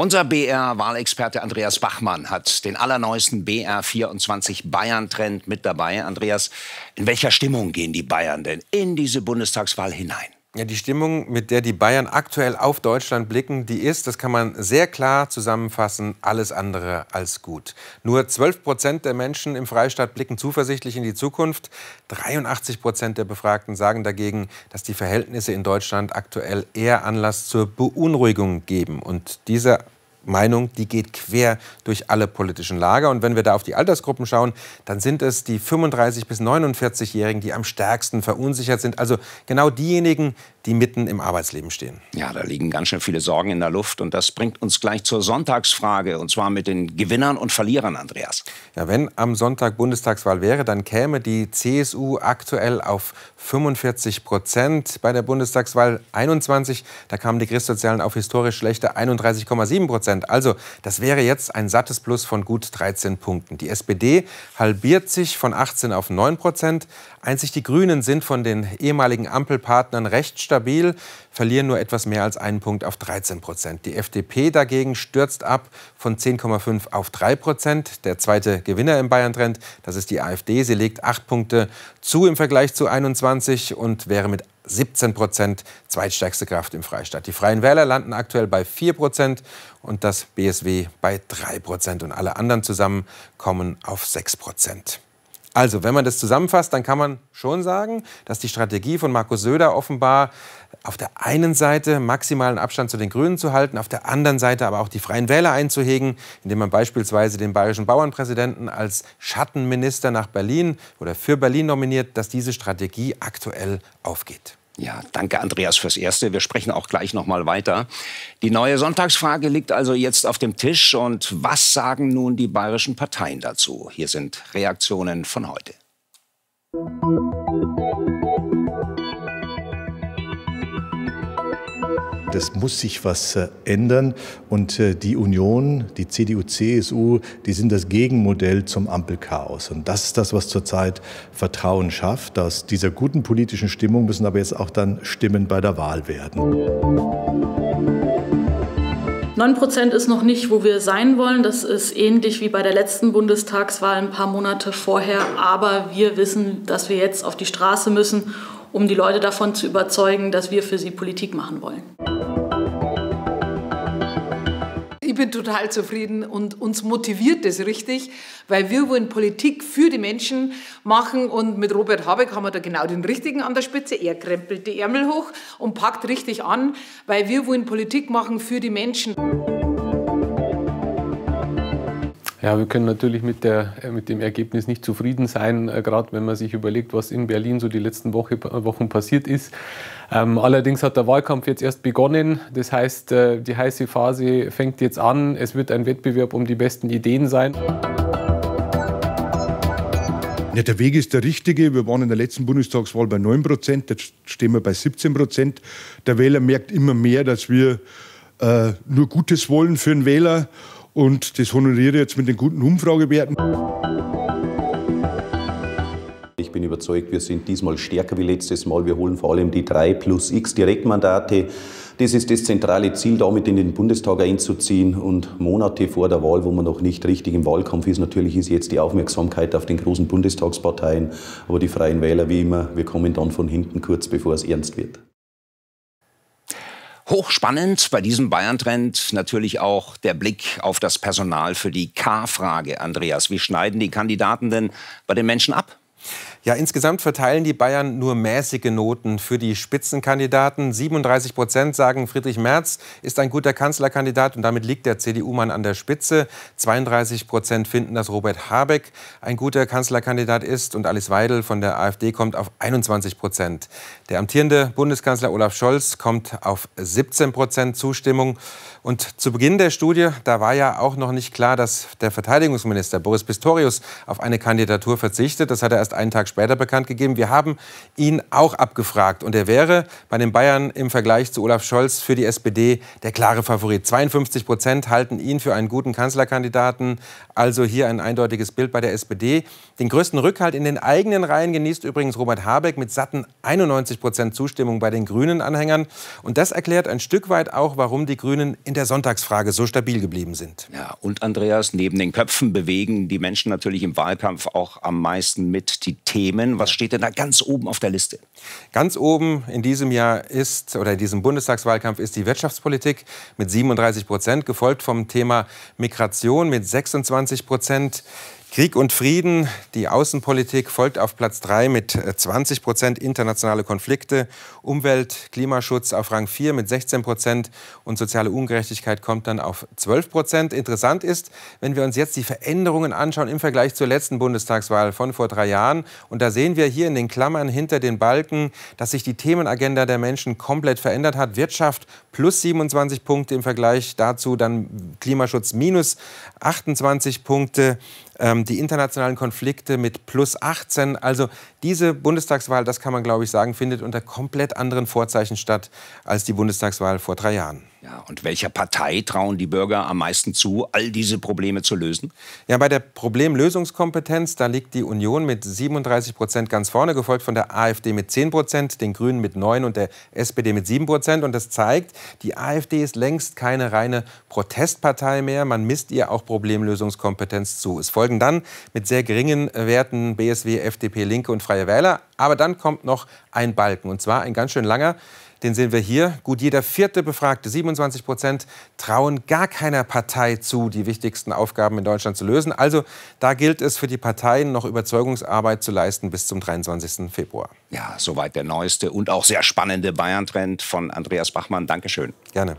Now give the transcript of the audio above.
Unser BR-Wahlexperte Andreas Bachmann hat den allerneuesten BR24 Bayern-Trend mit dabei. Andreas, in welcher Stimmung gehen die Bayern denn in diese Bundestagswahl hinein? Ja, die Stimmung, mit der die Bayern aktuell auf Deutschland blicken, die ist, das kann man sehr klar zusammenfassen, alles andere als gut. Nur 12 Prozent der Menschen im Freistaat blicken zuversichtlich in die Zukunft. 83 Prozent der Befragten sagen dagegen, dass die Verhältnisse in Deutschland aktuell eher Anlass zur Beunruhigung geben. Und dieser Meinung, die geht quer durch alle politischen Lager. Und wenn wir da auf die Altersgruppen schauen, dann sind es die 35- bis 49-Jährigen, die am stärksten verunsichert sind. Also genau diejenigen, die mitten im Arbeitsleben stehen. Ja, da liegen ganz schön viele Sorgen in der Luft. Und das bringt uns gleich zur Sonntagsfrage, und zwar mit den Gewinnern und Verlierern, Andreas. Ja, wenn am Sonntag Bundestagswahl wäre, dann käme die CSU aktuell auf 45 Prozent. Bei der Bundestagswahl 21, da kamen die Christsozialen auf historisch schlechte 31,7 Prozent. Also, das wäre jetzt ein sattes Plus von gut 13 Punkten. Die SPD halbiert sich von 18 auf 9 Prozent. Einzig die Grünen sind von den ehemaligen Ampelpartnern recht stabil, verlieren nur etwas mehr als einen Punkt auf 13 Prozent. Die FDP dagegen stürzt ab von 10,5 auf 3 Prozent. Der zweite Gewinner im Bayern-Trend, das ist die AfD. Sie legt acht Punkte zu im Vergleich zu 21 und wäre mit 17 Prozent zweitstärkste Kraft im Freistaat. Die Freien Wähler landen aktuell bei 4 Prozent und das BSW bei 3 Prozent. Und alle anderen zusammen kommen auf 6 Prozent. Also, wenn man das zusammenfasst, dann kann man schon sagen, dass die Strategie von Markus Söder offenbar auf der einen Seite maximalen Abstand zu den Grünen zu halten, auf der anderen Seite aber auch die Freien Wähler einzuhegen, indem man beispielsweise den bayerischen Bauernpräsidenten als Schattenminister nach Berlin oder für Berlin nominiert, dass diese Strategie aktuell aufgeht. Ja, danke Andreas fürs Erste. Wir sprechen auch gleich noch mal weiter. Die neue Sonntagsfrage liegt also jetzt auf dem Tisch. Und was sagen nun die bayerischen Parteien dazu? Hier sind Reaktionen von heute. Das muss sich was äh, ändern. Und äh, die Union, die CDU, CSU, die sind das Gegenmodell zum Ampelchaos. Und das ist das, was zurzeit Vertrauen schafft. Aus dieser guten politischen Stimmung müssen aber jetzt auch dann Stimmen bei der Wahl werden. 9 Prozent ist noch nicht, wo wir sein wollen. Das ist ähnlich wie bei der letzten Bundestagswahl ein paar Monate vorher. Aber wir wissen, dass wir jetzt auf die Straße müssen, um die Leute davon zu überzeugen, dass wir für sie Politik machen wollen bin total zufrieden und uns motiviert das richtig, weil wir wollen Politik für die Menschen machen und mit Robert Habeck haben wir da genau den richtigen an der Spitze. Er krempelt die Ärmel hoch und packt richtig an, weil wir wollen Politik machen für die Menschen. Ja, wir können natürlich mit, der, äh, mit dem Ergebnis nicht zufrieden sein, äh, gerade wenn man sich überlegt, was in Berlin so die letzten Woche, Wochen passiert ist. Ähm, allerdings hat der Wahlkampf jetzt erst begonnen. Das heißt, äh, die heiße Phase fängt jetzt an. Es wird ein Wettbewerb um die besten Ideen sein. Ja, der Weg ist der richtige. Wir waren in der letzten Bundestagswahl bei 9 Prozent, jetzt stehen wir bei 17 Prozent. Der Wähler merkt immer mehr, dass wir äh, nur Gutes wollen für den Wähler. Und das honoriere ich jetzt mit den guten Umfragewerten. Überzeugt, wir sind diesmal stärker wie letztes Mal. Wir holen vor allem die drei plus x Direktmandate. Das ist das zentrale Ziel, damit in den Bundestag einzuziehen. Und Monate vor der Wahl, wo man noch nicht richtig im Wahlkampf ist, natürlich ist jetzt die Aufmerksamkeit auf den großen Bundestagsparteien. Aber die Freien Wähler, wie immer, wir kommen dann von hinten kurz, bevor es ernst wird. Hochspannend bei diesem Bayern-Trend natürlich auch der Blick auf das Personal für die K-Frage. Andreas, wie schneiden die Kandidaten denn bei den Menschen ab? Ja, insgesamt verteilen die Bayern nur mäßige Noten für die Spitzenkandidaten. 37 Prozent sagen, Friedrich Merz ist ein guter Kanzlerkandidat und damit liegt der CDU-Mann an der Spitze. 32 Prozent finden, dass Robert Habeck ein guter Kanzlerkandidat ist und Alice Weidel von der AfD kommt auf 21 Prozent. Der amtierende Bundeskanzler Olaf Scholz kommt auf 17 Prozent Zustimmung. Und zu Beginn der Studie, da war ja auch noch nicht klar, dass der Verteidigungsminister Boris Pistorius auf eine Kandidatur verzichtet. Das hat er erst einen Tag später später bekannt gegeben. Wir haben ihn auch abgefragt und er wäre bei den Bayern im Vergleich zu Olaf Scholz für die SPD der klare Favorit. 52 Prozent halten ihn für einen guten Kanzlerkandidaten. Also hier ein eindeutiges Bild bei der SPD. Den größten Rückhalt in den eigenen Reihen genießt übrigens Robert Habeck mit satten 91 Prozent Zustimmung bei den Grünen-Anhängern. Und das erklärt ein Stück weit auch, warum die Grünen in der Sonntagsfrage so stabil geblieben sind. Ja, und Andreas, neben den Köpfen bewegen die Menschen natürlich im Wahlkampf auch am meisten mit die Themen. Was steht denn da ganz oben auf der Liste? Ganz oben in diesem Jahr ist, oder in diesem Bundestagswahlkampf ist die Wirtschaftspolitik mit 37 Prozent, gefolgt vom Thema Migration mit 26 Prozent. Krieg und Frieden, die Außenpolitik folgt auf Platz 3 mit 20 äh, Prozent. Internationale Konflikte, Umwelt, Klimaschutz auf Rang 4 mit 16 Prozent. Und soziale Ungerechtigkeit kommt dann auf 12 Prozent. Interessant ist, wenn wir uns jetzt die Veränderungen anschauen im Vergleich zur letzten Bundestagswahl von vor drei Jahren. Und da sehen wir hier in den Klammern hinter den Balken, dass sich die Themenagenda der Menschen komplett verändert hat. Wirtschaft plus 27 Punkte im Vergleich dazu, dann Klimaschutz minus 28 Punkte ähm, die internationalen Konflikte mit plus 18. Also diese Bundestagswahl, das kann man glaube ich sagen, findet unter komplett anderen Vorzeichen statt als die Bundestagswahl vor drei Jahren. Und welcher Partei trauen die Bürger am meisten zu, all diese Probleme zu lösen? Ja, bei der Problemlösungskompetenz, da liegt die Union mit 37 Prozent ganz vorne, gefolgt von der AfD mit 10 Prozent, den Grünen mit 9 und der SPD mit 7 Prozent. Und das zeigt, die AfD ist längst keine reine Protestpartei mehr. Man misst ihr auch Problemlösungskompetenz zu. Es folgen dann mit sehr geringen Werten BSW, FDP, Linke und Freie Wähler. Aber dann kommt noch ein Balken, und zwar ein ganz schön langer. Den sehen wir hier. Gut jeder vierte Befragte, 27 Prozent, trauen gar keiner Partei zu, die wichtigsten Aufgaben in Deutschland zu lösen. Also da gilt es für die Parteien noch Überzeugungsarbeit zu leisten bis zum 23. Februar. Ja, soweit der neueste und auch sehr spannende Bayern-Trend von Andreas Bachmann. Dankeschön. Gerne.